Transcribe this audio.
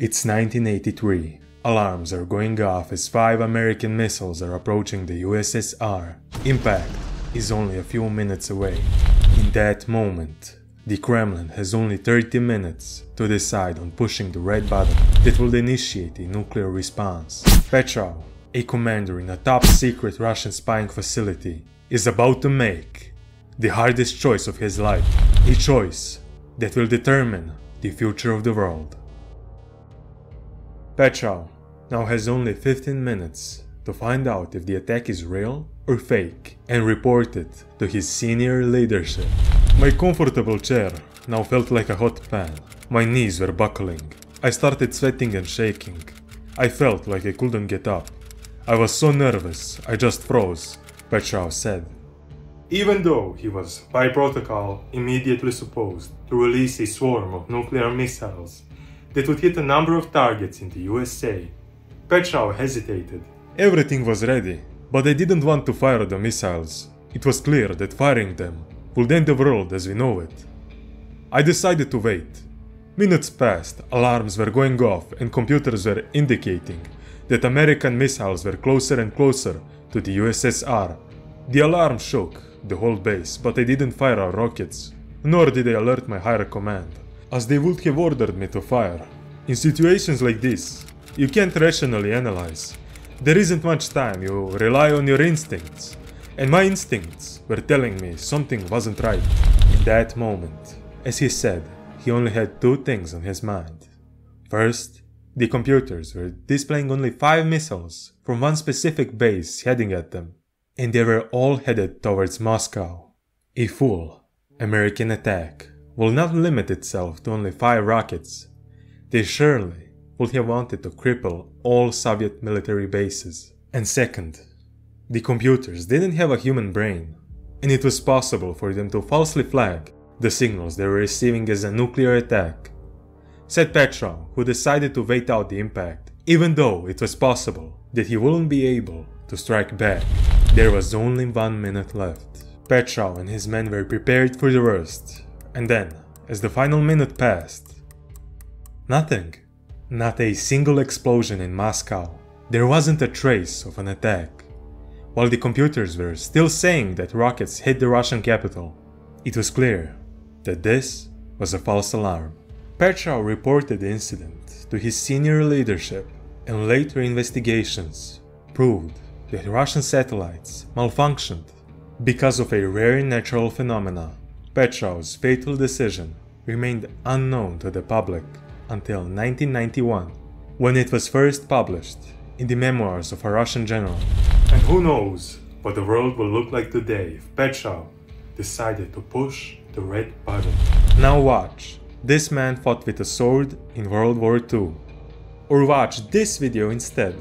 It's 1983. Alarms are going off as five American missiles are approaching the USSR. Impact is only a few minutes away. In that moment, the Kremlin has only 30 minutes to decide on pushing the red button that will initiate a nuclear response. Petrov, a commander in a top secret Russian spying facility, is about to make the hardest choice of his life. A choice that will determine the future of the world. Petrov now has only 15 minutes to find out if the attack is real or fake and report it to his senior leadership. My comfortable chair now felt like a hot pan. My knees were buckling. I started sweating and shaking. I felt like I couldn't get up. I was so nervous, I just froze, Petrov said. Even though he was, by protocol, immediately supposed to release a swarm of nuclear missiles that would hit a number of targets in the USA. Petrov hesitated. Everything was ready, but I didn't want to fire the missiles. It was clear that firing them would end the world as we know it. I decided to wait. Minutes passed, alarms were going off, and computers were indicating that American missiles were closer and closer to the USSR. The alarm shook the whole base, but I didn't fire our rockets, nor did I alert my higher command as they would have ordered me to fire. In situations like this, you can't rationally analyze. There isn't much time, you rely on your instincts. And my instincts were telling me something wasn't right. In that moment, as he said, he only had two things on his mind. First, the computers were displaying only five missiles from one specific base heading at them, and they were all headed towards Moscow. A full American attack will not limit itself to only five rockets. They surely would have wanted to cripple all Soviet military bases. And second, the computers didn't have a human brain, and it was possible for them to falsely flag the signals they were receiving as a nuclear attack. Said Petrov, who decided to wait out the impact, even though it was possible that he wouldn't be able to strike back. There was only one minute left. Petrov and his men were prepared for the worst, and then, as the final minute passed, nothing. Not a single explosion in Moscow. There wasn't a trace of an attack. While the computers were still saying that rockets hit the Russian capital, it was clear that this was a false alarm. Petrov reported the incident to his senior leadership, and later investigations proved that Russian satellites malfunctioned because of a rare natural phenomena Petrov's fatal decision remained unknown to the public until 1991, when it was first published in the memoirs of a Russian general. And who knows what the world will look like today if Petrov decided to push the red button. Now watch, this man fought with a sword in World War II. Or watch this video instead.